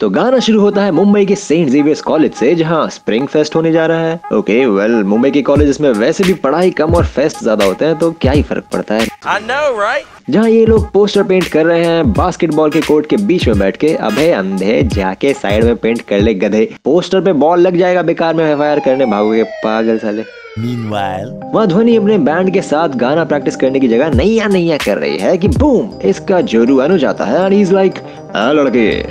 तो गाना शुरू होता है मुंबई के सेंट जेवियर्स कॉलेज से जहाँ स्प्रिंग फेस्ट होने जा रहा है। ओके वेल मुंबई के कॉलेज में वैसे भी पढ़ाई कम और फेस्ट ज़्यादा होते हैं तो क्या ही फ़र्क पड़ता है? Know, right? जहाँ ये लोग पोस्टर पेंट कर रहे हैं बास्केटबॉल के कोर्ट के बीच में बैठ के अबे अंधे जाके साइड में पेंट कर ले गधे। पोस्टर पे बॉल लग जाएगा बेकार में एफ़ करने भागोगे पागल साले। Meanwhile, वहाँ ध्वनि अपने बैंड के साथ गाना प्रैक्टिस करने की जगह नैया नैया कर रही है कि बूम इसका जोरू अनुज आता है एंड इज़ लाइक लड़के.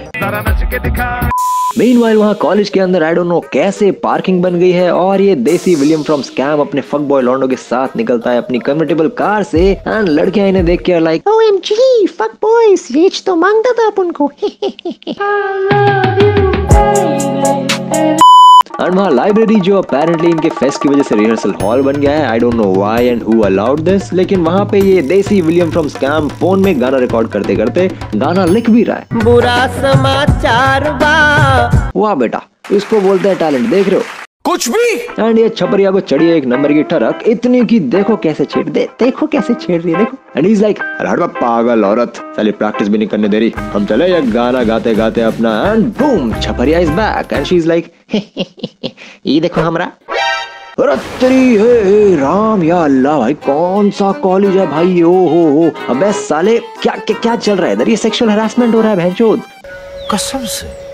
मीनवाइल वहाँ कॉलेज के अंदर आई डोंट नो कैसे पार्किंग बन गई है और ये देसी विलियम फ्रॉम स्कैम अपने फक बॉय लॉन्डो के साथ निकलता है अपनी कन्वर्टेबल कार से एंड लड़कियाँ इन्हें देख के लाइक OMG, fuck boys, रेच तो माँगता था अपन को एंड वहाँ लाइब्रेरी जो अपेरेंटली इनके फेस्ट की वजह से रिहर्सल हॉल बन गया है I don't know why and who allowed this लेकिन वहाँ पे ये देसी विलियम फ्रॉम स्कैम फ़ोन में गाना रिकॉर्ड करते करते गाना लिख भी रहा है। बुरा समाचार वाह बेटा इसको बोलते हैं टैलेंट देख रहे हो? कुछ भी। एंड ये छपरिया को चढ़ी एक नंबर की ट्रक इतनी की देखो कैसे छेड़ दे देखो कैसे छेड़ रही है देखो। एंड इज़ लाइक अरे पागल औरत साली प्रैक्टिस भी नहीं करने दे रही। हम चले ये गाना गाते गाते अपना and boom छपरिया is back and she is like ये देखो हमरा। अरे तेरी हे, हे राम या अल्लाह भाई कौन सा कॉलेज है भाई? ओ हो हो। अबे साले क्या क्या, क्या चल रहा है? इधर ये सेक्सुअल हरासमेंट हो रहा है भैंचोद कसम से।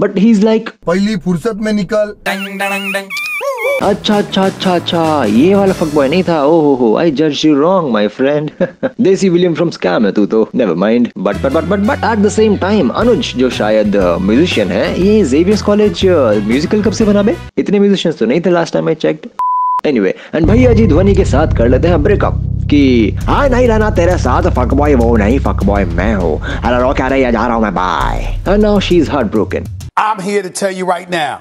बट ही इज़ लाइक पहली फुर्सत में निकल। अच्छा अच्छा अच्छा अच्छा ये वाला फक बॉय नहीं था। ओ हो हो आई जज you wrong my friend desi William from scam है तू तो never mind but but but but but at the same time Anuj जो शायद म्यूजिशियन है ये जेवियर्स कॉलेज म्यूजिकल कब से बना बे? इतने म्यूजिशियंस तो नहीं थे last time I checked anyway and भैया जी ध्वनि के साथ कर लेते हैं ब्रेकअप कि हाँ नहीं रहना तेरे साथ फक बॉय वो नहीं फक बॉय मैं हूँ। अरे रो कह रही है जा रहा हूँ मैं bye and now she is heart broken I'm here to tell you right now,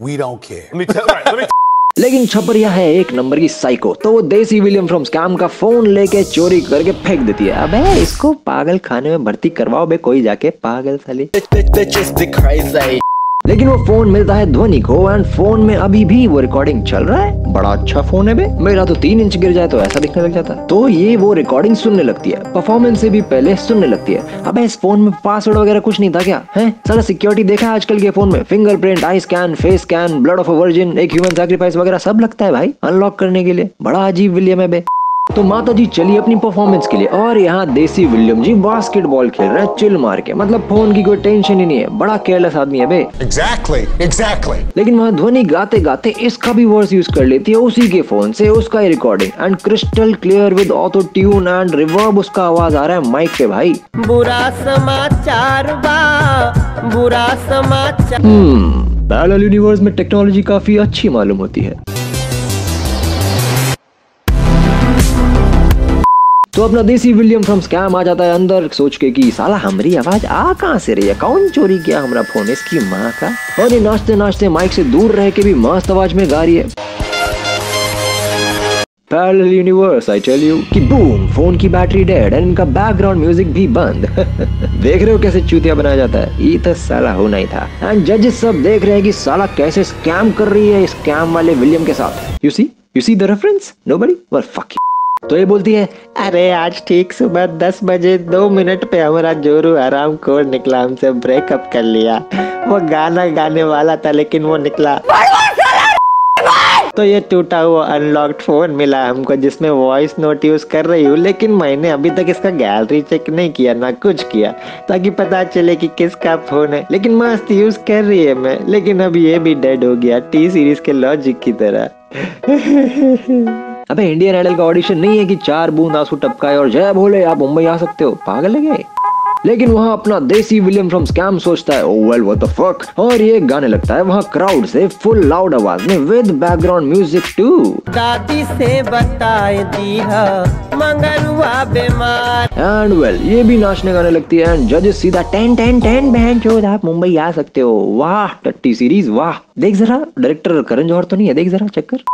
we don't care. let me tell right, let me लेकिन छपरिया है एक नंबर की साइको तो वो देसी विलियम फ्रॉम स्कैम का फ़ोन लेके चोरी करके फेंक देती है। अबे इसको पागल खाने में भर्ती करवाओ बे कोई जाके पागल साली। Crazy. लेकिन वो फ़ोन मिलता है ध्वनि को एंड फ़ोन में अभी भी वो रिकॉर्डिंग चल रहा है। बड़ा अच्छा फ़ोन है बे। मेरा तो तीन इंच गिर जाए तो ऐसा दिखने लग जाता। तो ये वो रिकॉर्डिंग सुनने लगती है। परफॉर्मेंस से भी पहले सुनने लगती है। अब इस फ़ोन में पासवर्ड वगैरह कुछ नहीं था क्या? है? सारा सिक्योरिटी देखा आजकल के फ़ोन में? Fingerprint eye scan face scan blood of a virgin एक ह्यूमन सैक्रिफाइस वगैरह सब लगता है भाई। अनलॉक करने के लिए। बड़ा अजीब विलियम है बे। तो माता जी चली अपनी परफॉर्मेंस के लिए। और यहाँ देसी विलियम जी बास्केटबॉल खेल रहे हैं चिल मार के। मतलब फ़ोन की कोई टेंशन ही नहीं है। बड़ा केयरलेस आदमी है बे। Exactly, exactly. लेकिन वहाँ ध्वनि गाते गाते इसका भी वर्स यूज़ कर लेती है उसी के फ़ोन से उसका ही recording and crystal clear with auto tune and reverb उसका आवाज़ आ रहा है माइक पे भाई। बुरा समाचार बुरा समाचार। हम्म पैरेलल यूनिवर्स में टेक्नोलॉजी काफ़ी अच्छी मालूम होती है। तो अपना देसी विलियम फ्रॉम स्कैम आ जाता है अंदर, सोच के कि, साला, हमारी आवाज़ आ कहाँ से रही है? कौन चोरी किया हमारा फ़ोन इसकी माँ का? और ये नाचते नाचते माइक से दूर रह के भी मस्त आवाज़ में गा रही है। Parallel universe I tell you कि बूम फ़ोन की बैटरी डेड एंड इनका बैकग्राउंड म्यूज़िक भी बंद। देख रहे हो कैसे चूतिया बनाया जाता है? ये तो साला होना ही था। एंड जजेस सब देख रहे हैं कि साला कैसे स्कैम कर रही है स्कैम वाले विलियम के साथ। You see you see the reference nobody well fuck तो ये बोलती है, अरे आज ठीक सुबह दस बजे दो मिनट पे हमारा जोरू आराम को निकला, हमसे ब्रेकअप कर लिया। वो गाना गाने वाला था, लेकिन वो निकला। तो ये टूटा हुआ अनलॉक्ड फ़ोन मिला हमको, जिसमें वॉइस नोट यूज़ कर रही हूँ, लेकिन मैंने अभी तक इसका गैलरी चेक नहीं किया, ना कुछ किया, ताकि पता चले कि किसका फ़ोन है। लेकिन मस्त यूज़ कर रही है मैं, लेकिन अब ये भी डेड हो गया टी सीरीज़ के लॉजिक की तरह। अबे इंडियन आइडल का ऑडिशन नहीं है कि चार बूंद आँसू टपकाए और जय भोले आप मुंबई आ सकते हो। पागल है क्या ये? लेकिन वहाँ अपना देसी विलियम फ्रॉम स्कैम सोचता है। Oh well what the fuck और ये गाने लगता है वहाँ क्राउड से फुल लाउड आवाज़ में विद बैकग्राउंड म्यूज़िक टू दादी से बताए दी मंगरुआ बीमार। एंड वेल ये भी नाचने गाने लगती है। एंड जजेस सीधा टेन टेन टेन बहन चोद आप मुंबई आ सकते हो। वाह टट्टी सीरीज़ वाह। देख जरा डायरेक्टर करण जौहर तो नहीं है? देख जरा चक्कर।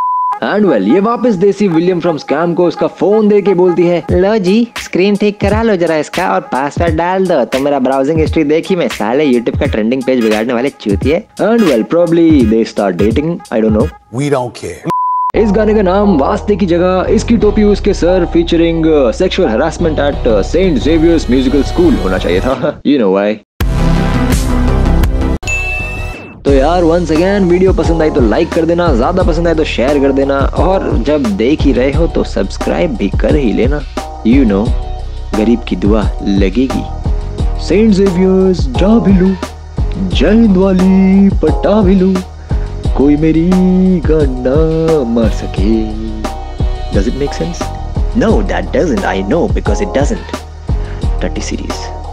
एंड वेल ये वापस देसी विलियम फ्रॉम स्कैम को उसका फ़ोन दे के बोलती है। लो जी स्क्रीन ठीक करा लो जरा इसका और पासवर्ड डाल दो। तो मेरा ब्राउजिंग हिस्ट्री देखी मैं साले यूट्यूब का ट्रेंडिंग पेज बिगाड़ने वाले चूतिए। And well probably they start dating I don't know We don't care. इस गाने का नाम वास्ते की जगह इसकी टोपी उसके sir featuring sexual harassment at Saint Xavier's musical school होना चाहिए था। यू नो व्हाई तो यार वंस अगेन वीडियो पसंद आई तो लाइक कर देना ज़्यादा पसंद आए तो शेयर कर देना और जब देख ही रहे हो तो सब्सक्राइब भी कर ही लेना यू you नो know, गरीब की दुआ लगेगी सेंट जेवियर्स जा भी लू जय हिंद वाली पट्टा लू कोई मेरी गाना मार सके Does it make sense? No, that doesn't. I know because it doesn't. Tutty series.